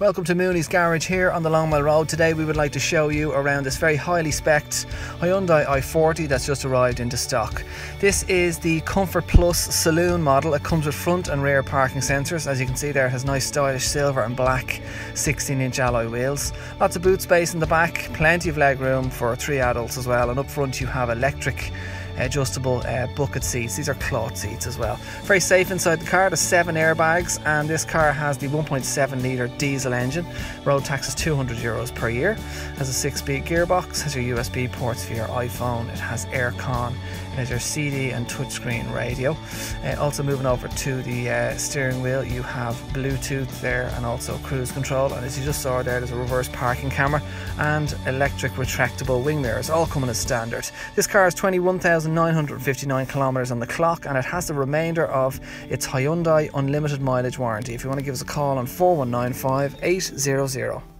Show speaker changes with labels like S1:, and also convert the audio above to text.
S1: Welcome to Mooney's Garage here on the Longmile Road. Today we would like to show you around this very highly specced Hyundai i40 that's just arrived into stock. This is the Comfort Plus Saloon model. It comes with front and rear parking sensors. As you can see there, it has nice stylish silver and black 16 inch alloy wheels. Lots of boot space in the back, plenty of leg room for three adults as well. And up front you have electric adjustable uh, bucket seats. These are cloth seats as well. Very safe inside the car. There's seven airbags, and this car has the 1.7 litre diesel engine. Road tax is 200 euros per year. Has a six-speed gearbox. Has your USB ports for your iPhone. It has aircon. Has your CD and touchscreen radio. Uh, also moving over to the uh, steering wheel, you have Bluetooth there and also cruise control. And as you just saw there, there's a reverse parking camera and electric retractable wing mirrors, all coming as standard. This car has 21,959 kilometres on the clock and it has the remainder of its Hyundai unlimited mileage warranty. If you want to give us a call on 4195 800.